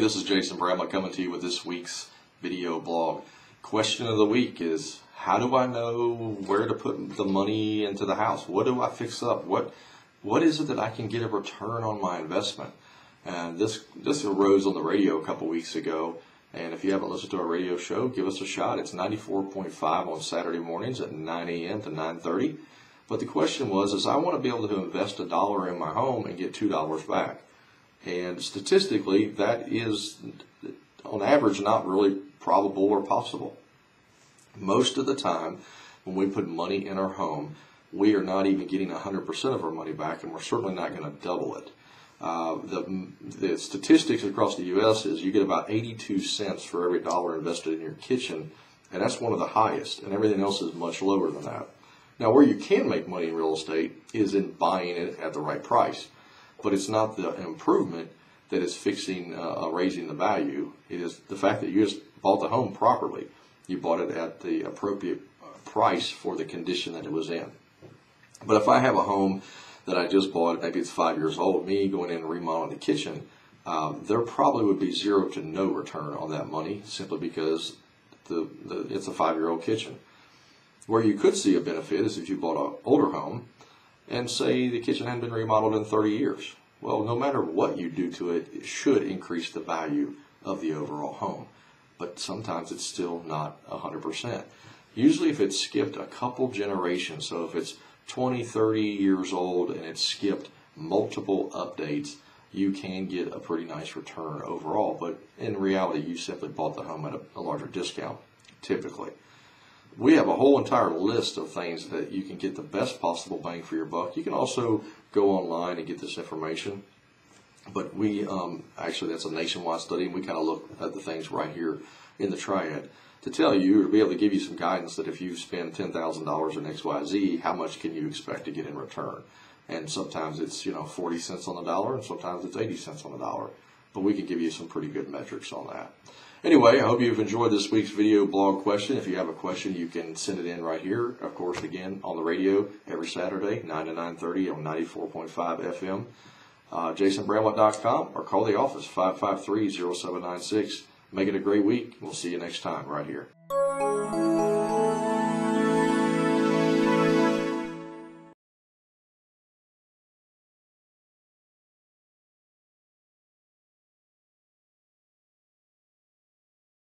this is Jason Bramblett coming to you with this week's video blog. Question of the week is how do I know where to put the money into the house? What do I fix up? What what is it that I can get a return on my investment? And this this arose on the radio a couple weeks ago. And if you haven't listened to our radio show, give us a shot. It's 94.5 on Saturday mornings at 9 a.m. to 9:30. But the question was, is I want to be able to invest a dollar in my home and get two dollars back. And statistically, that is, on average, not really probable or possible. Most of the time, when we put money in our home, we are not even getting 100% of our money back, and we're certainly not going to double it. Uh, the, the statistics across the U.S. is you get about 82 cents for every dollar invested in your kitchen, and that's one of the highest, and everything else is much lower than that. Now, where you can make money in real estate is in buying it at the right price but it's not the improvement that is fixing, uh, uh, raising the value. It is the fact that you just bought the home properly. You bought it at the appropriate uh, price for the condition that it was in. But if I have a home that I just bought, maybe it's five years old, me going in and remodeling the kitchen, um, there probably would be zero to no return on that money simply because the, the it's a five year old kitchen. Where you could see a benefit is if you bought an older home and say the kitchen hadn't been remodeled in 30 years. Well, no matter what you do to it, it should increase the value of the overall home. But sometimes it's still not 100%. Usually, if it's skipped a couple generations, so if it's 20, 30 years old and it's skipped multiple updates, you can get a pretty nice return overall. But in reality, you simply bought the home at a, a larger discount, typically we have a whole entire list of things that you can get the best possible bang for your buck. You can also go online and get this information. But we um, actually, that's a nationwide study, and we kind of look at the things right here in the triad to tell you, to be able to give you some guidance that if you spend $10,000 in XYZ, how much can you expect to get in return? And sometimes it's, you know, 40 cents on the dollar, and sometimes it's 80 cents on the dollar. But we can give you some pretty good metrics on that. Anyway, I hope you've enjoyed this week's video blog question. If you have a question, you can send it in right here. Of course, again, on the radio every Saturday, 9 to 9.30 on 94.5 FM. Uh, JasonBramblett.com or call the office, 553-0796. Make it a great week. We'll see you next time right here.